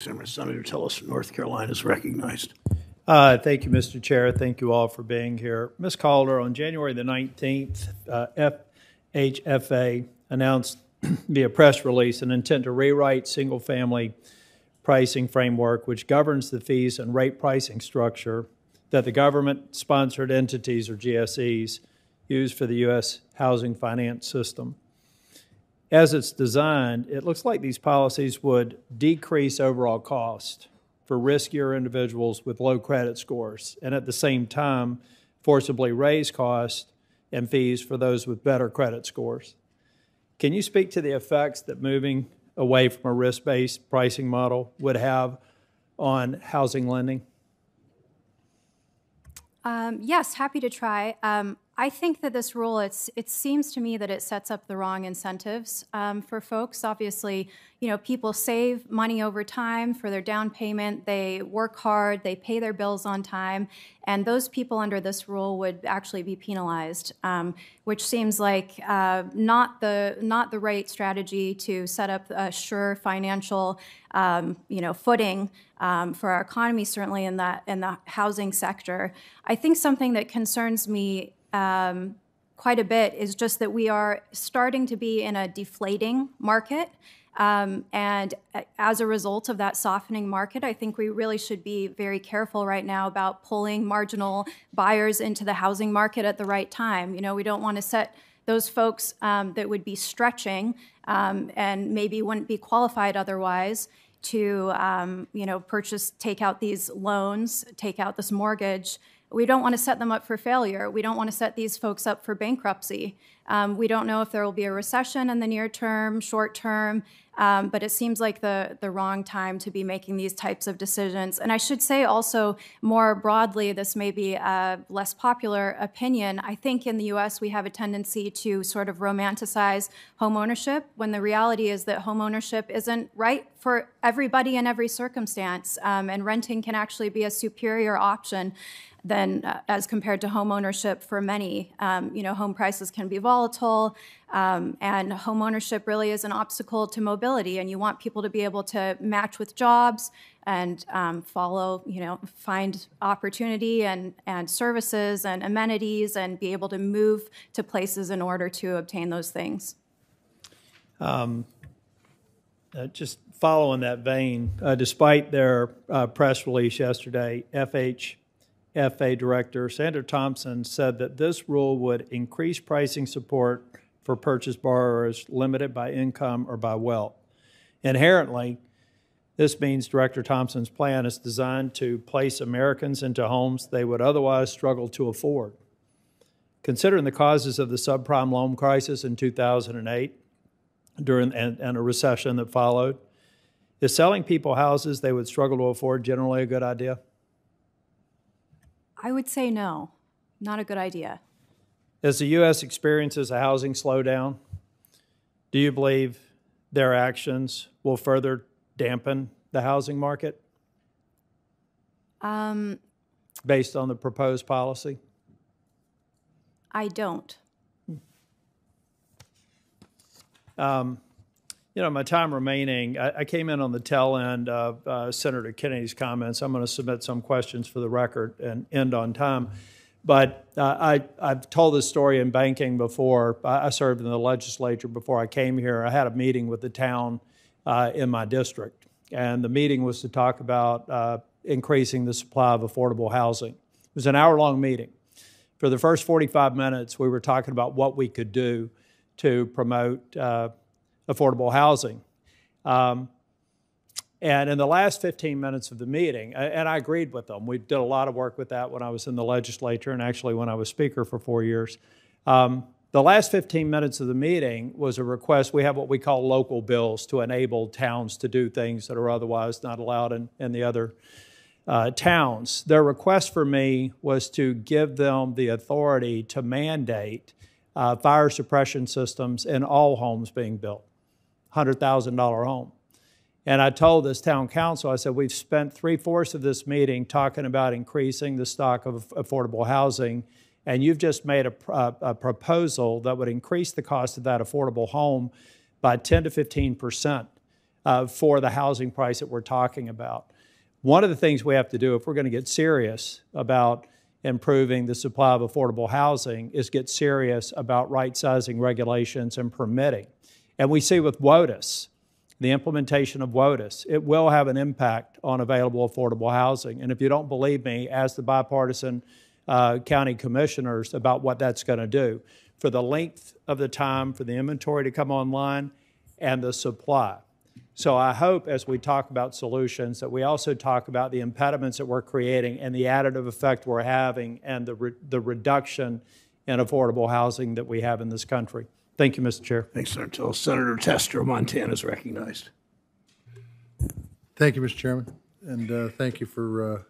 Senator Tillis from North Carolina is recognized. Uh, thank you, Mr. Chair. Thank you all for being here. Ms. Calder, on January the 19th, uh, FHFA announced via press release an intent to rewrite single family pricing framework, which governs the fees and rate pricing structure that the government sponsored entities or GSEs use for the U.S. housing finance system as it's designed, it looks like these policies would decrease overall cost for riskier individuals with low credit scores, and at the same time, forcibly raise costs and fees for those with better credit scores. Can you speak to the effects that moving away from a risk based pricing model would have on housing lending? Um, yes, happy to try. Um, I think that this rule, it's, it seems to me that it sets up the wrong incentives um, for folks. Obviously, you know, people save money over time for their down payment. They work hard. They pay their bills on time, and those people under this rule would actually be penalized, um, which seems like uh, not the not the right strategy to set up a sure financial, um, you know, footing um, for our economy. Certainly in that in the housing sector, I think something that concerns me um, quite a bit is just that we are starting to be in a deflating market. Um, and as a result of that softening market, I think we really should be very careful right now about pulling marginal buyers into the housing market at the right time. You know, we don't want to set those folks um, that would be stretching um, and maybe wouldn't be qualified otherwise to, um, you know, purchase, take out these loans, take out this mortgage we don't want to set them up for failure. We don't want to set these folks up for bankruptcy. Um, we don't know if there will be a recession in the near term, short term, um, but it seems like the, the wrong time to be making these types of decisions. And I should say also, more broadly, this may be a less popular opinion. I think in the US we have a tendency to sort of romanticize homeownership when the reality is that homeownership isn't right for everybody in every circumstance, um, and renting can actually be a superior option than uh, as compared to home ownership for many. Um, you know, home prices can be volatile, um, and home ownership really is an obstacle to mobility. And you want people to be able to match with jobs and um, follow, you know, find opportunity and and services and amenities, and be able to move to places in order to obtain those things. Um, uh, just following that vein, uh, despite their uh, press release yesterday, FH FA director, Sandra Thompson, said that this rule would increase pricing support for purchase borrowers limited by income or by wealth. Inherently, this means Director Thompson's plan is designed to place Americans into homes they would otherwise struggle to afford. Considering the causes of the subprime loan crisis in 2008 during, and, and a recession that followed, is selling people houses they would struggle to afford generally a good idea? I would say no, not a good idea. As the U.S. experiences a housing slowdown, do you believe their actions will further dampen the housing market um, based on the proposed policy? I don't. Um, you know, my time remaining, I, I, came in on the tail end of uh, Senator Kennedy's comments. I'm going to submit some questions for the record and end on time. But uh, I, I've told this story in banking before. I, served in the legislature before I came here. I had a meeting with the town uh, in my district, and the meeting was to talk about uh, increasing the supply of affordable housing. It was an hour long meeting. For the first 45 minutes, we were talking about what we could do to promote uh, affordable housing. Um, and in the last 15 minutes of the meeting, and I agreed with them, we did a lot of work with that when I was in the legislature and actually when I was speaker for four years. Um, the last 15 minutes of the meeting was a request. We have what we call local bills to enable towns to do things that are otherwise not allowed in, in the other uh, towns. Their request for me was to give them the authority to mandate uh, fire suppression systems in all homes being built. $100,000 home. And I told this town council, I said, we've spent three fourths of this meeting talking about increasing the stock of affordable housing, and you've just made a, a, a proposal that would increase the cost of that affordable home by 10 to 15 percent. uh, for the housing price that we're talking about. One of the things we have to do if we're going to get serious about improving the supply of affordable housing is get serious about right sizing regulations and permitting. And we see with WOTUS, the implementation of WOTUS, it will have an impact on available affordable housing. And if you don't believe me, ask the bipartisan uh, county commissioners about what that's going to do for the length of the time for the inventory to come online and the supply. So I hope as we talk about solutions that we also talk about the impediments that we're creating and the additive effect we're having and the, re- the reduction in affordable housing that we have in this country. Thank you, Mr. Chair. Thanks, Senator Tillis. Senator Tester of Montana is recognized. Thank you, Mr. Chairman, and uh, thank you for uh,